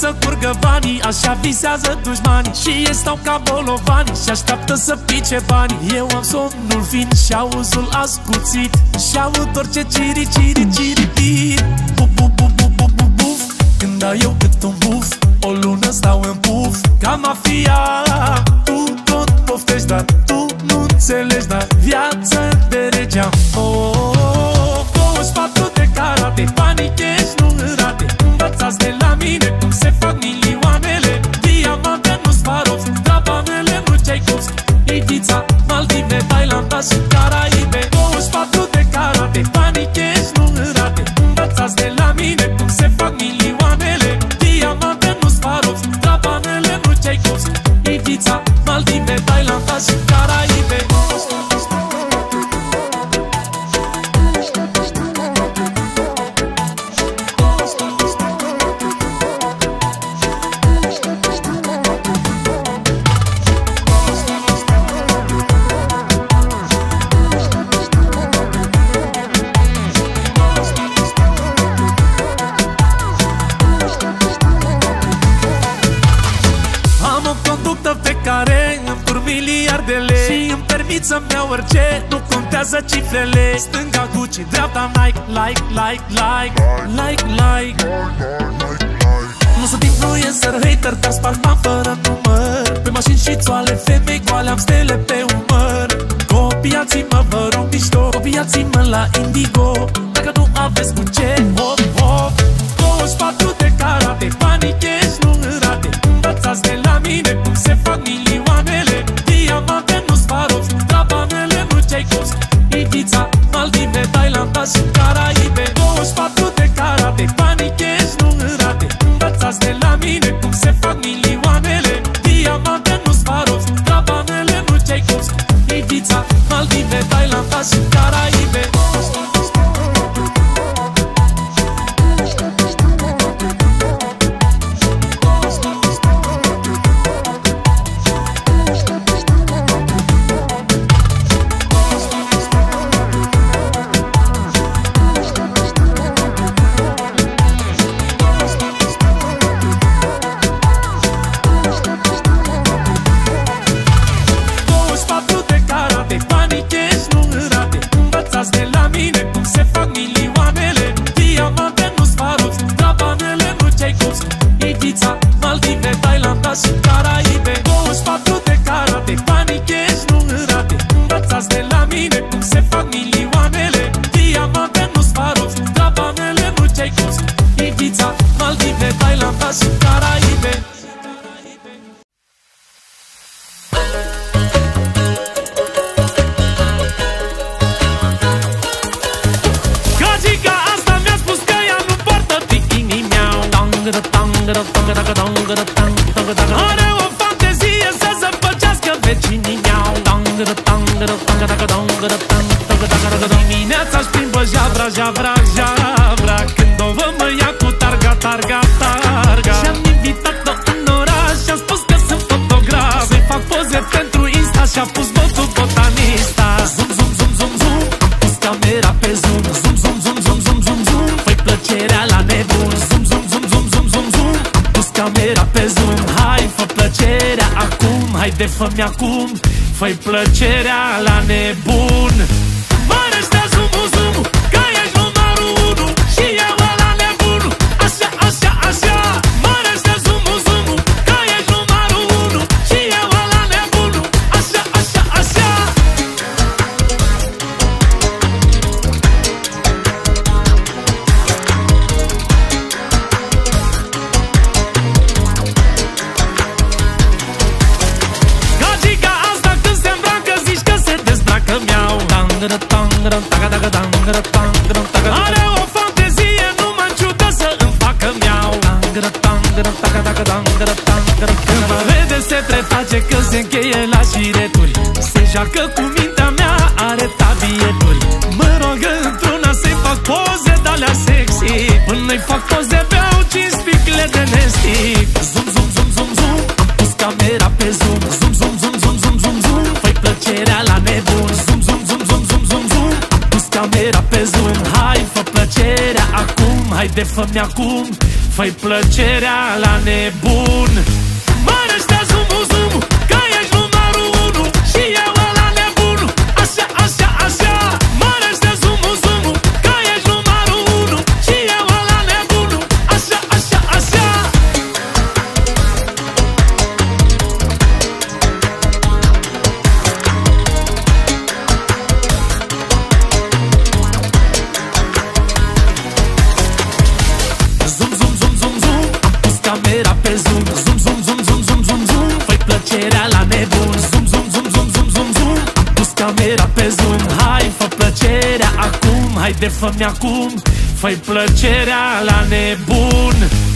să curgă banii Așa visează dușmani. Și ei stau ca bolovani Și așteaptă să pice bani Eu am somnul fin și auzul ascuțit. Și aud orice ciri, ciri, ciri, pit Buf, buf, buf, buf, buf, buf, buf Când dau eu cât un buf O lună stau în puf. Ca mafia Tu tot poftești, dar tu nu înțelegi, dar viața de rege oh, oh, oh. uitați de la mine Cum se fac milioanele. Diamante nu-s Strabamele nu Tchaikovsky Ibiza, Maldive, Thailanda și Cara făi plăcere căldura pe zân Hai, fă plăcerea acum Hai, de fă acum. Fă-i plăcerea la nebun. Mănăște zoom. de fă acum. Făi plăcerea la nebun.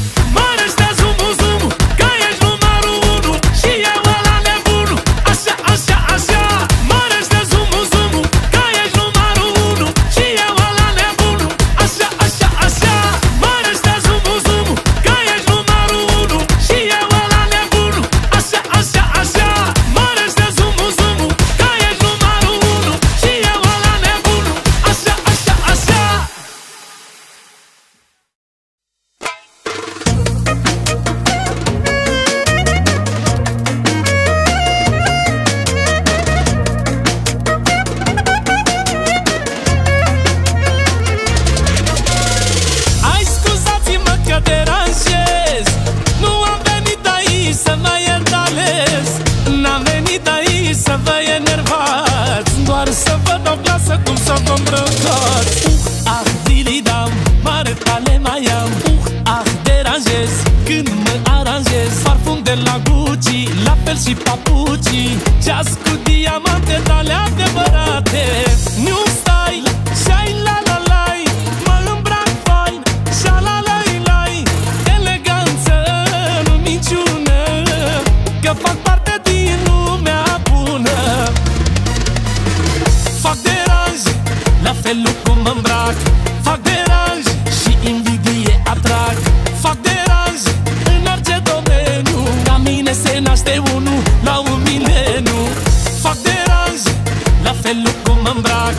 atac Fac deranj și invidie atrag. Fac deranj în orice domeniu. La mine se naște unul la un mileniu. Fac deranj la felul cum mă îmbrac.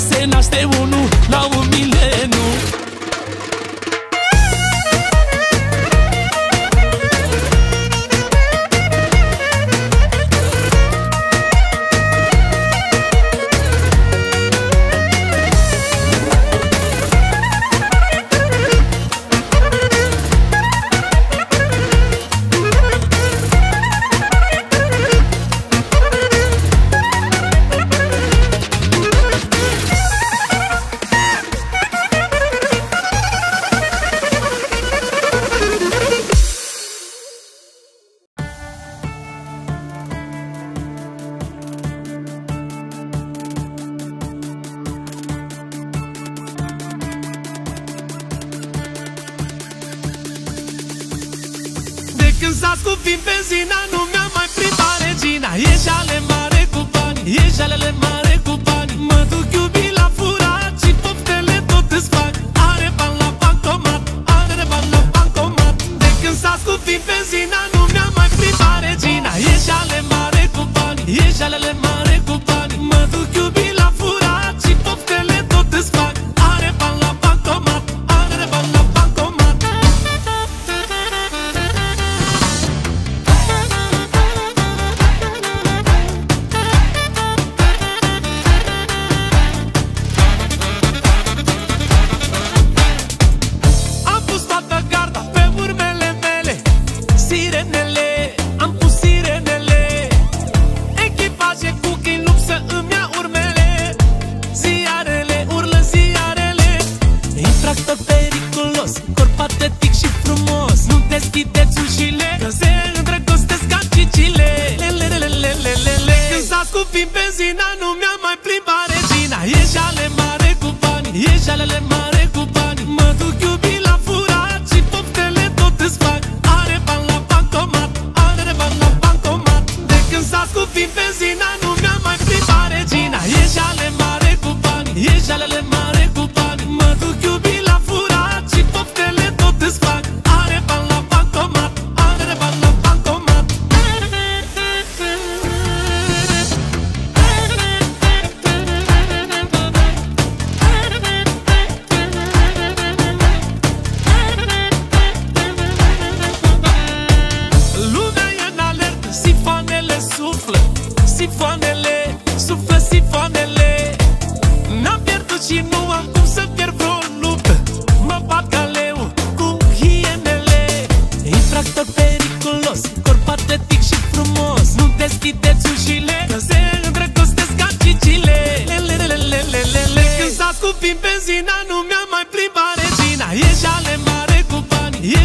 se naște unul.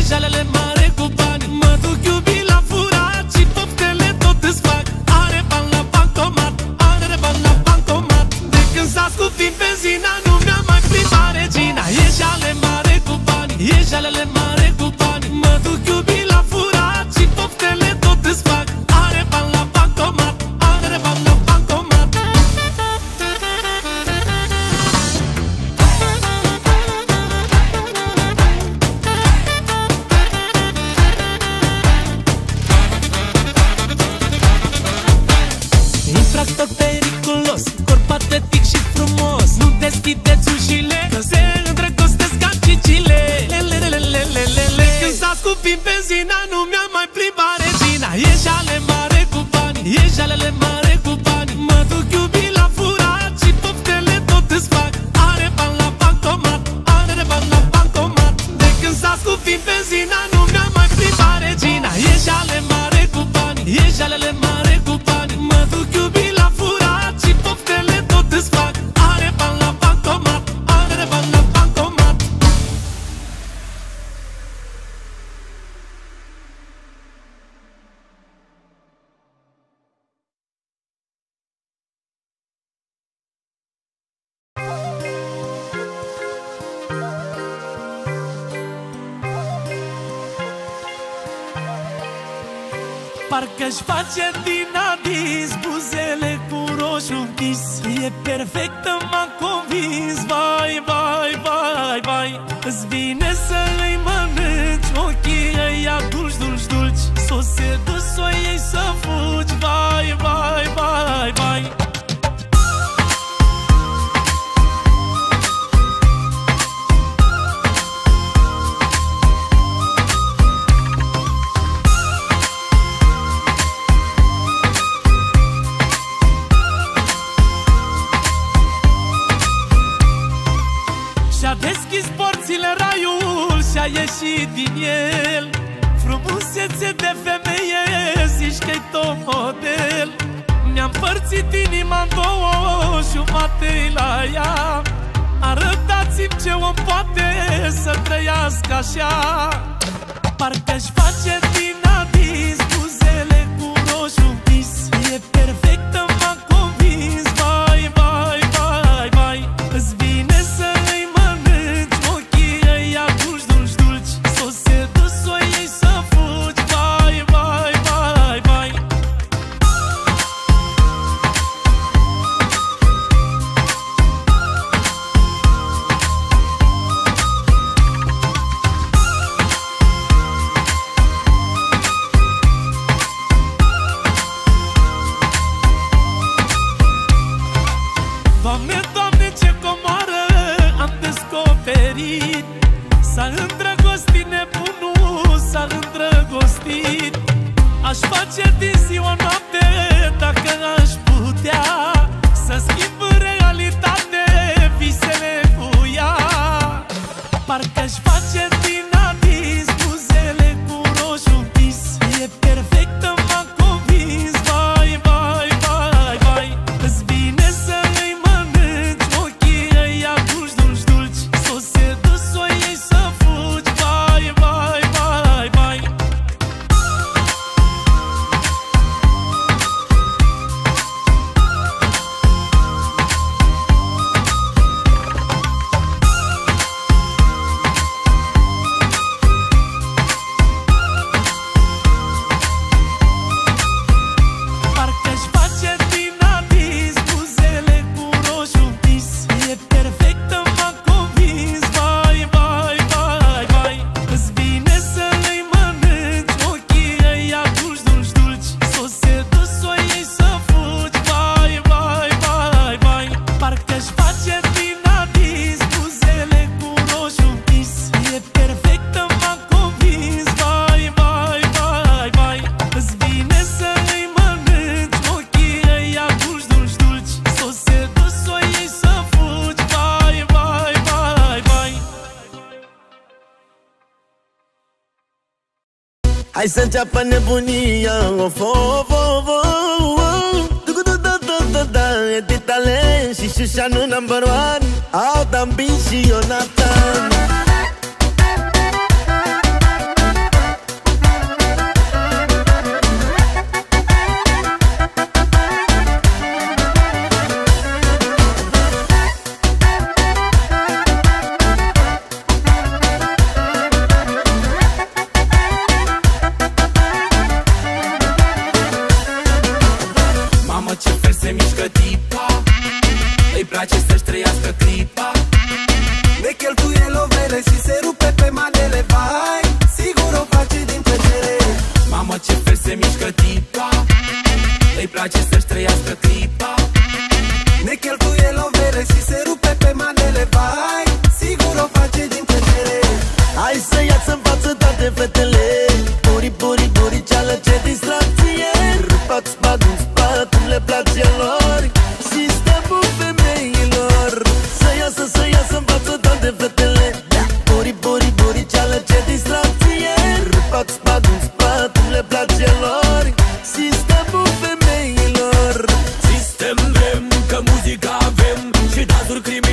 Jalalemma face din adis Buzele cu roșu închis. E perfectă maco și din el. Frumusețe de femeie zici că-i tot model. Mi-am părțit inima în două jumate la ea. Arătați-mi ce om poate să trăiască așa. Parcă-și face din S-a îndrăgostit nebunul, s-a îndrăgostit Aș face din ziua noapte dacă aș putea Să schimb în realitate visele cu ea. Parcă-și să înceapă nebunia Of, of, of, of Titale și Shusha nu number one. Out, am și Jonathan Dur krim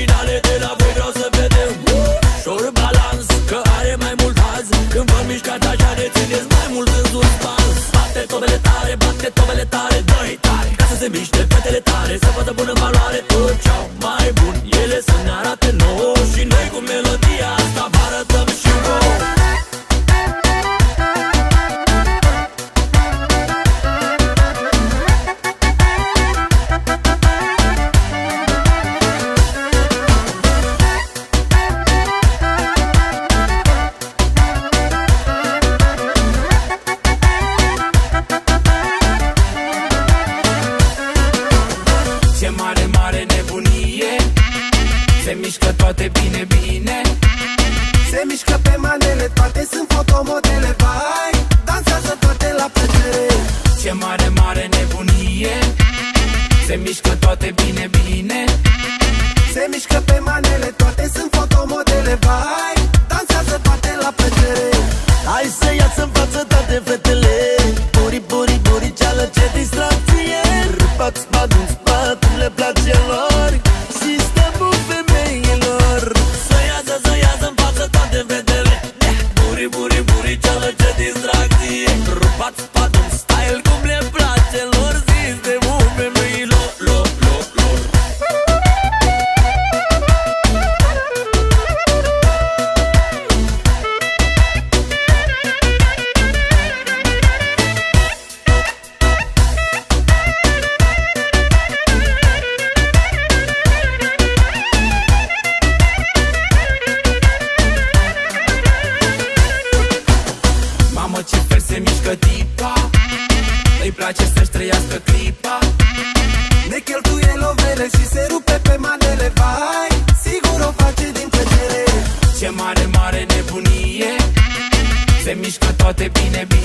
toate bine, bine.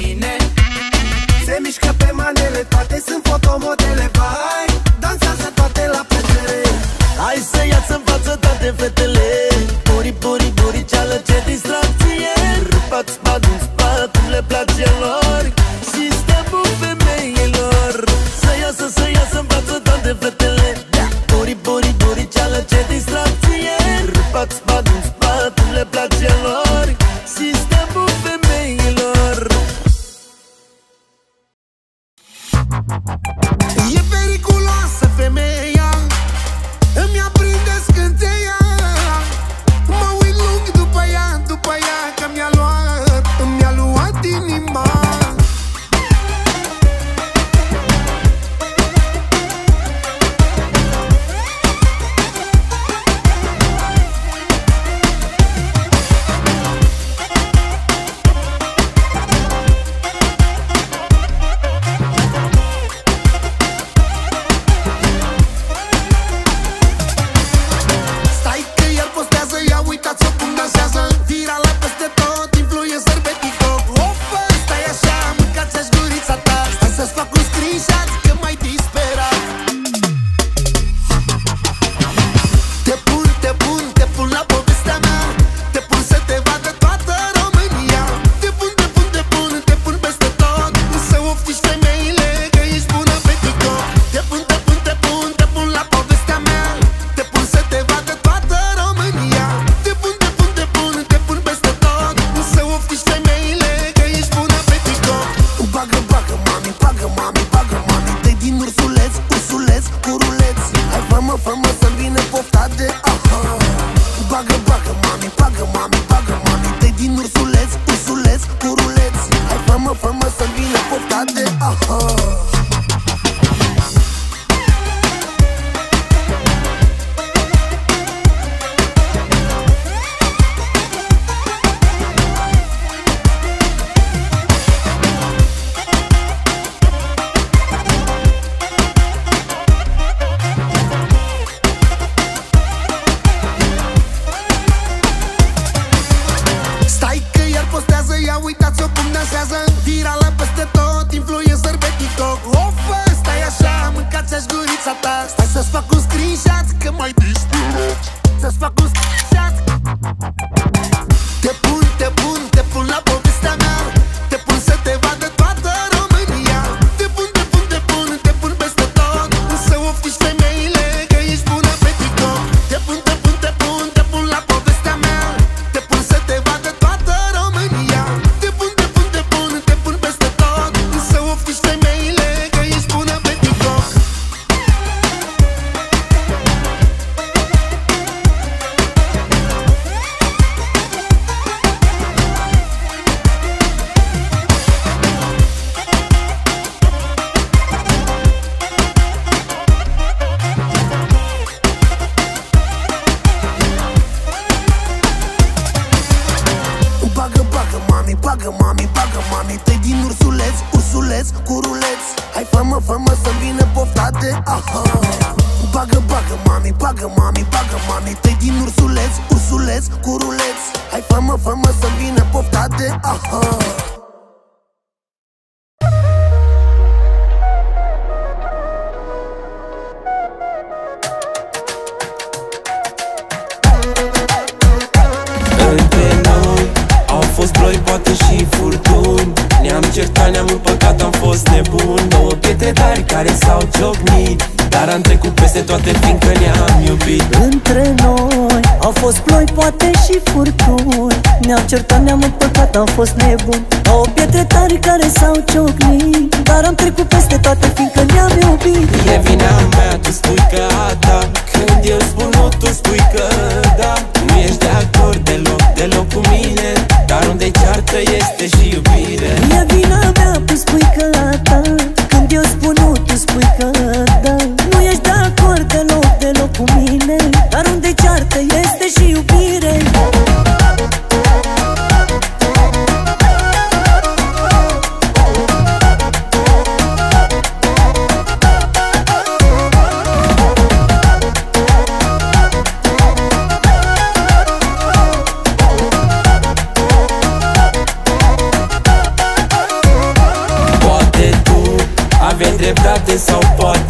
fete tari care s-au ciocnit Dar am trecut peste toate fiindcă ne-am iubit. Între noi au fost ploi, poate și furtuni. Ne-am certat, ne-am împăcat, am fost nebun. Au pietre tari care s-au ciocnit Dar am trecut peste toate fiindcă ne-am iubit. E vina mea, tu spui că a ta Când eu spun nu, tu spui că da. Nu ești de acord deloc, deloc cu mine. Dar unde ceartă este și iubire? E vina mea, tu spui că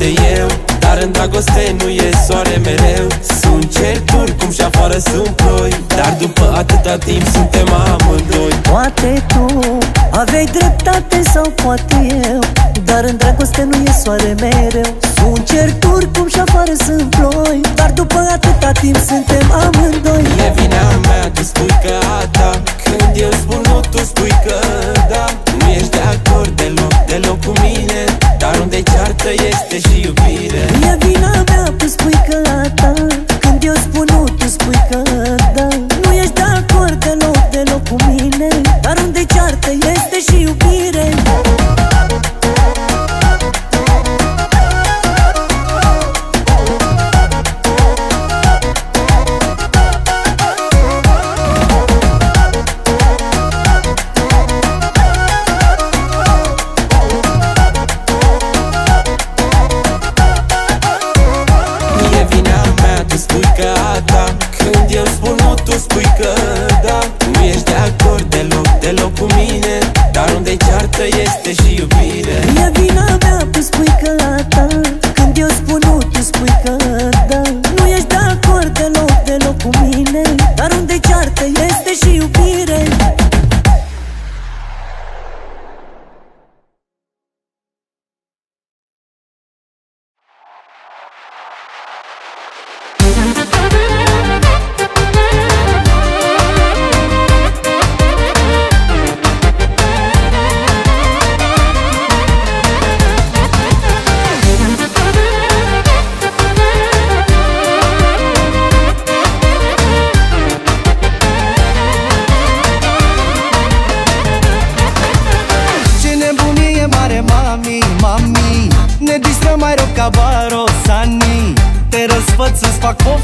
eu Dar în dragoste nu e soare mereu. Sunt certuri cum și afară sunt ploi Dar după atâta timp suntem amândoi. Poate tu aveai dreptate sau poate eu Dar în dragoste nu e soare mereu. Sunt certuri cum și afară sunt ploi Dar după atâta timp suntem amândoi. E vina mea, tu spui că a ta. Când eu spun nu, tu spui că da. Nu ești de acord deloc, deloc cu mine Dar unde Viața este și iubire. E vina mea, tu spui că a ta.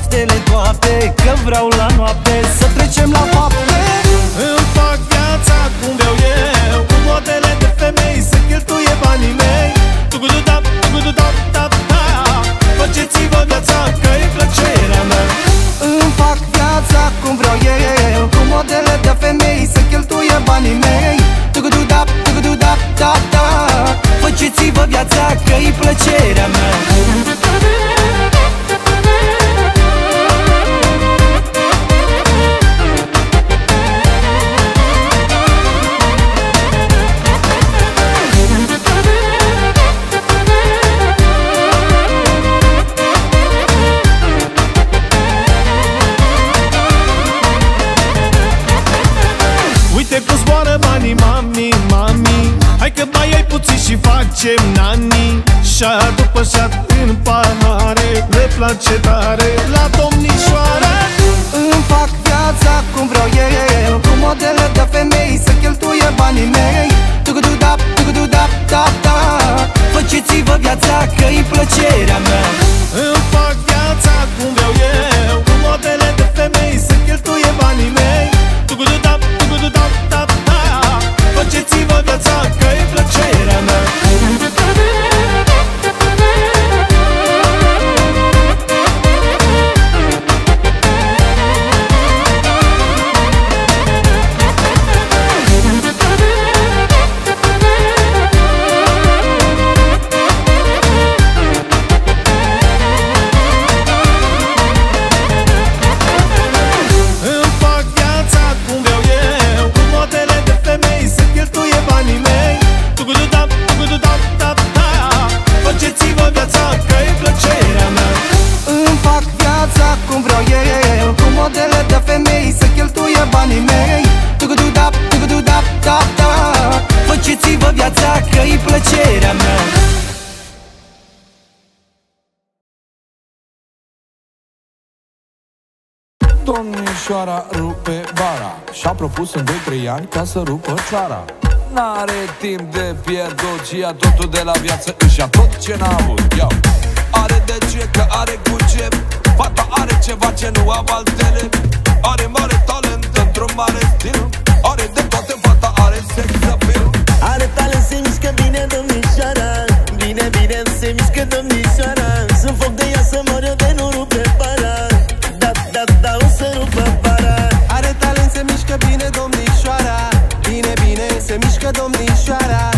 Poftele toate Că vreau la noapte să trecem la fapte. Îmi fac viața cum vreau eu Cu modele de femei să cheltuie banii mei. Tugudu-dap, tugudu-dap, tap, tap Faceți-vă viața că-i plăcerea mea. Îmi fac viața cum vreau eu Cu modele de femei să cheltuie banii mei. Tugudu-dap, tugudu-dap, tap, tap Faceți-vă viața că-i plăcerea mea Șa după șat în pahare Le place tare. La domnișoara Domnișoara rupe bara Și-a propus în 2-3 ani ca să rupă țara. N-are timp de pierdut Și ia totul de la viață Își ia tot ce n-a avut. Iau. Are de ce că are cu ce. Fata are ceva ce nu au altele. Are mare talent într-un mare stil. Are de toate, fata are sex appeal. Are talent, se mișcă bine domnișoara Bine, bine, se mișcă domnișoara Sunt foc de ea să mor eu de nu rupe para mișcă bine domnișoara. Bine, bine, se mișcă domnișoara